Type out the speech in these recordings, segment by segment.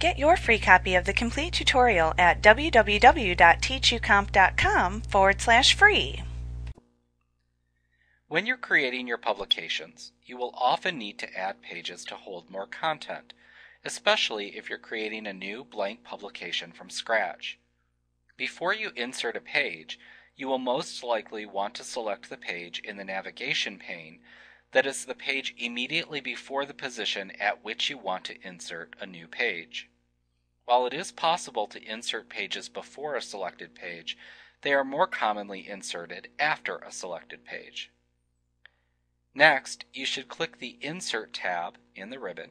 Get your free copy of the complete tutorial at www.teachucomp.com forward slash free. When you're creating your publications, you will often need to add pages to hold more content, especially if you're creating a new blank publication from scratch. Before you insert a page, you will most likely want to select the page in the navigation pane that is the page immediately before the position at which you want to insert a new page. While it is possible to insert pages before a selected page, they are more commonly inserted after a selected page. Next, you should click the Insert tab in the ribbon,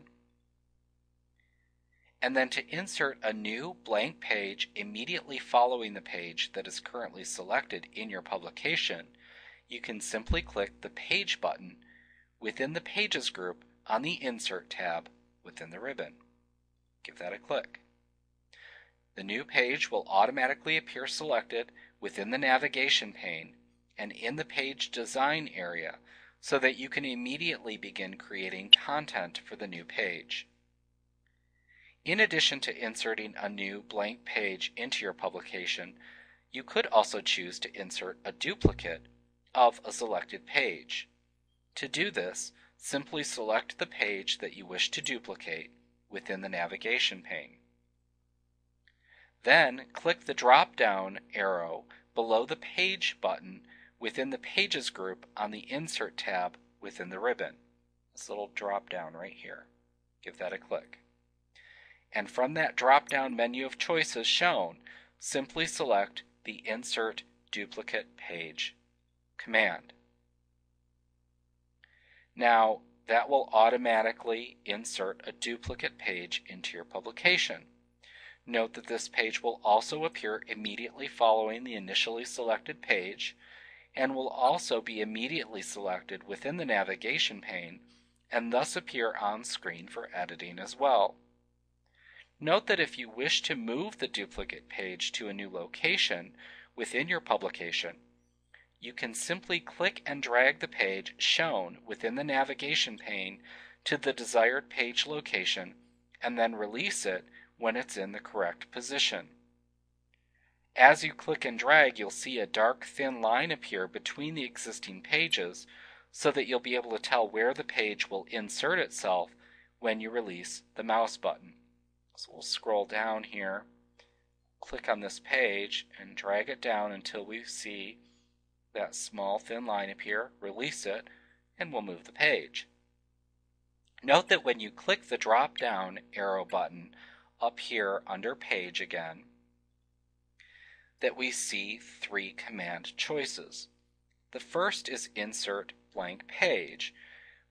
and then to insert a new blank page immediately following the page that is currently selected in your publication, you can simply click the Page button within the Pages group on the Insert tab within the ribbon. Give that a click. The new page will automatically appear selected within the navigation pane and in the page design area so that you can immediately begin creating content for the new page. In addition to inserting a new blank page into your publication, you could also choose to insert a duplicate of a selected page. To do this, simply select the page that you wish to duplicate within the navigation pane. Then click the drop-down arrow below the Page button within the Pages group on the Insert tab within the ribbon. This little drop-down right here. Give that a click. And from that drop-down menu of choices shown, simply select the Insert Duplicate Page command. Now, that will automatically insert a duplicate page into your publication. Note that this page will also appear immediately following the initially selected page and will also be immediately selected within the navigation pane and thus appear on screen for editing as well. Note that if you wish to move the duplicate page to a new location within your publication, you can simply click and drag the page shown within the navigation pane to the desired page location and then release it when it's in the correct position. As you click and drag, you'll see a dark thin line appear between the existing pages so that you'll be able to tell where the page will insert itself when you release the mouse button. So we'll scroll down here, click on this page, and drag it down until we see that small thin line appear, release it, and we'll move the page. Note that when you click the drop down arrow button up here under Page again, that we see three command choices. The first is Insert Blank Page,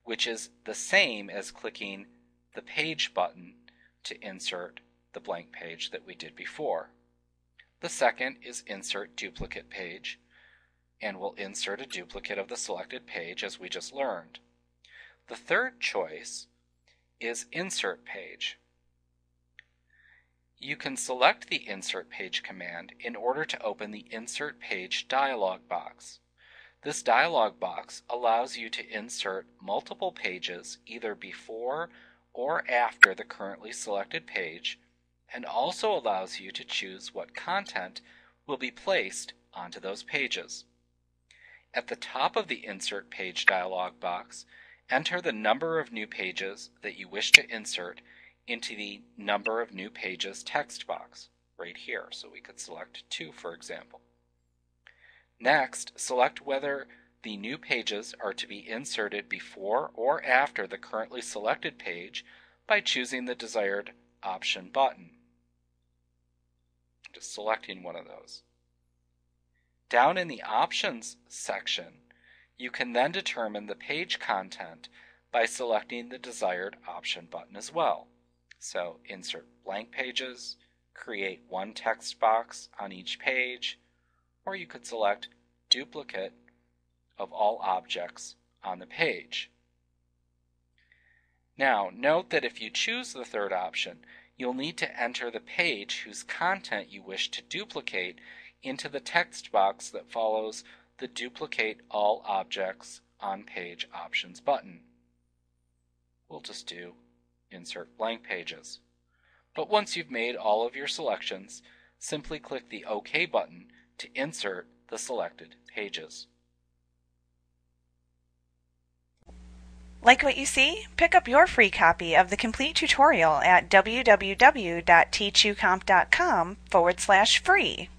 which is the same as clicking the Page button to insert the blank page that we did before. The second is Insert Duplicate Page, and we'll insert a duplicate of the selected page as we just learned. The third choice is Insert Page. You can select the Insert Page command in order to open the Insert Page dialog box. This dialog box allows you to insert multiple pages either before or after the currently selected page and also allows you to choose what content will be placed onto those pages. At the top of the Insert Page dialog box, enter the number of new pages that you wish to insert into the number of new pages text box right here. So we could select 2 for example. Next, select whether the new pages are to be inserted before or after the currently selected page by choosing the desired option button. Just selecting one of those. Down in the Options section, you can then determine the page content by selecting the desired option button as well. So insert blank pages, create one text box on each page, or you could select duplicate of all objects on the page. Now, note that if you choose the third option, you'll need to enter the page whose content you wish to duplicate into the text box that follows the Duplicate All Objects on Page Options button. We'll just do insert blank pages. But once you've made all of your selections, simply click the OK button to insert the selected pages. Like what you see? Pick up your free copy of the complete tutorial at www.teachucomp.com forward slash free.